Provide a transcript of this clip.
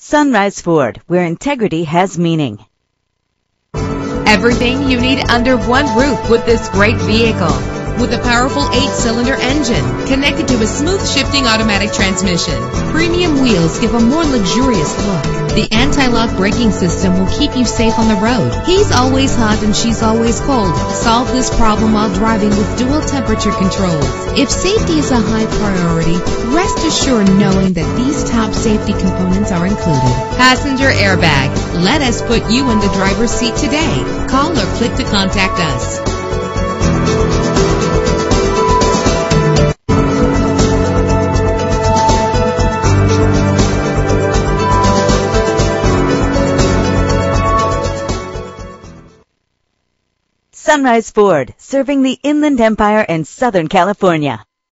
Sunrise Ford, where integrity has meaning. Everything you need under one roof with this great vehicle. With a powerful eight-cylinder engine connected to a smooth shifting automatic transmission. Premium wheels give a more luxurious look. The anti-lock braking system will keep you safe on the road. He's always hot and she's always cold. Solve this problem while driving with dual temperature controls. If safety is a high priority, rest assured knowing that these top safety components are included. Passenger airbag. Let us put you in the driver's seat today. Call or click to contact us. Sunrise Ford, serving the Inland Empire and Southern California.